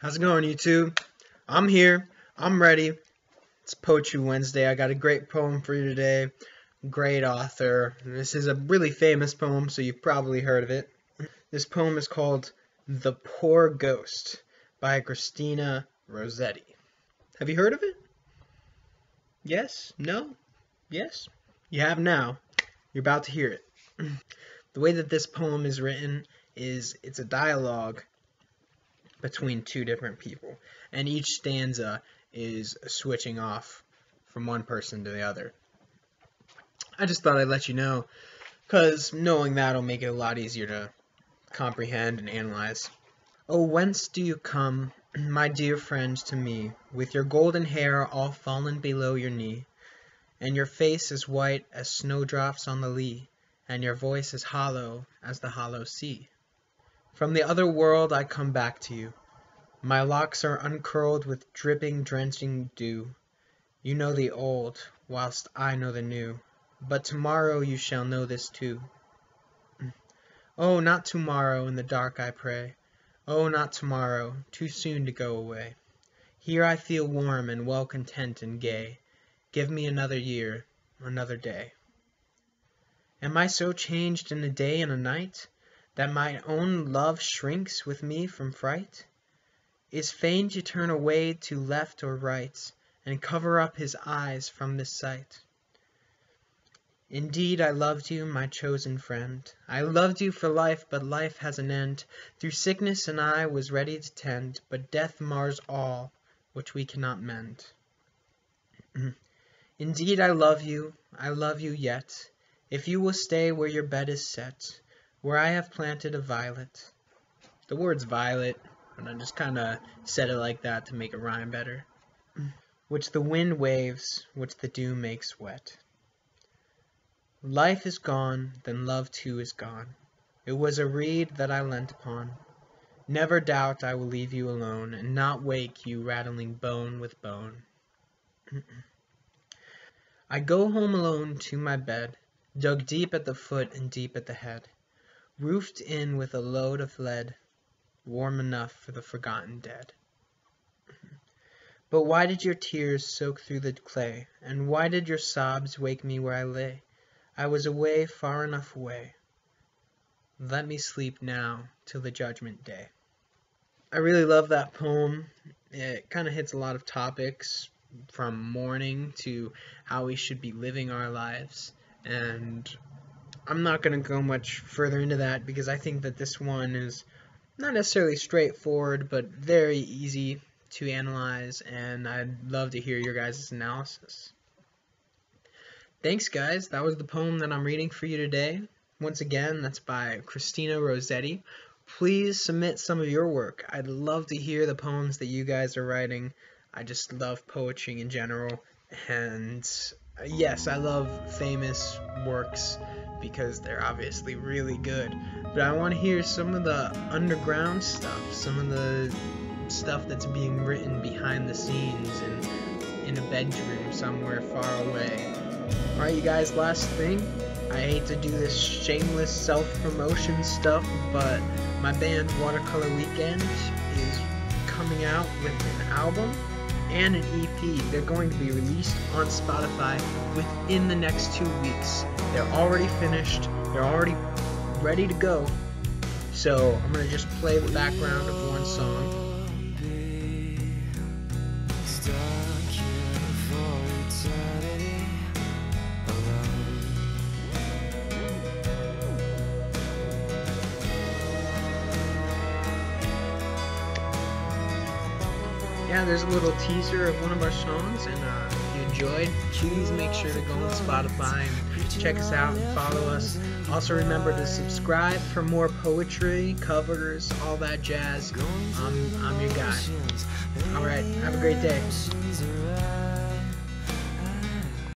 How's it going, YouTube? I'm here. I'm ready. It's Poetry Wednesday. I got a great poem for you today. Great author. This is a really famous poem, so you've probably heard of it. This poem is called The Poor Ghost by Christina Rossetti. Have you heard of it? Yes? No? Yes? You have now. You're about to hear it. the way that this poem is written is it's a dialogue between two different people, and each stanza is switching off from one person to the other. I just thought I'd let you know, because knowing that will make it a lot easier to comprehend and analyze. Oh, whence do you come, my dear friend, to me, with your golden hair all fallen below your knee, and your face as white as snowdrops on the lea, and your voice as hollow as the hollow sea? From the other world I come back to you. My locks are uncurled with dripping, drenching dew. You know the old, whilst I know the new. But tomorrow you shall know this too. Oh, not tomorrow in the dark I pray. Oh, not tomorrow, too soon to go away. Here I feel warm and well content and gay. Give me another year, another day. Am I so changed in a day and a night? That my own love shrinks with me from fright? Is fain to turn away to left or right, and cover up his eyes from this sight? Indeed I loved you, my chosen friend, I loved you for life, but life has an end. Through sickness and I was ready to tend, But death mars all which we cannot mend. Indeed I love you, I love you yet, If you will stay where your bed is set where I have planted a violet. The word's violet, and I just kind of said it like that to make it rhyme better. Which the wind waves, which the dew makes wet. Life is gone, then love too is gone. It was a reed that I leant upon. Never doubt I will leave you alone, and not wake you rattling bone with bone. I go home alone to my bed, dug deep at the foot and deep at the head roofed in with a load of lead, warm enough for the forgotten dead. But why did your tears soak through the clay, and why did your sobs wake me where I lay? I was away, far enough away. Let me sleep now till the judgment day. I really love that poem. It kind of hits a lot of topics from mourning to how we should be living our lives. And I'm not going to go much further into that because I think that this one is not necessarily straightforward, but very easy to analyze, and I'd love to hear your guys' analysis. Thanks, guys. That was the poem that I'm reading for you today. Once again, that's by Christina Rossetti. Please submit some of your work. I'd love to hear the poems that you guys are writing. I just love poetry in general, and uh, yes, I love famous works because they're obviously really good. But I want to hear some of the underground stuff, some of the stuff that's being written behind the scenes and in a bedroom somewhere far away. Alright, you guys, last thing. I hate to do this shameless self-promotion stuff, but my band Watercolor Weekend is coming out with an album and an EP. They're going to be released on Spotify within the next two weeks. They're already finished, they're already ready to go. So I'm going to just play the background of one song. Yeah, there's a little teaser of one of our songs, and uh, if you enjoyed, please make sure to go on Spotify and check us out and follow us. Also, remember to subscribe for more poetry, covers, all that jazz. I'm, I'm your guy. All right, have a great day.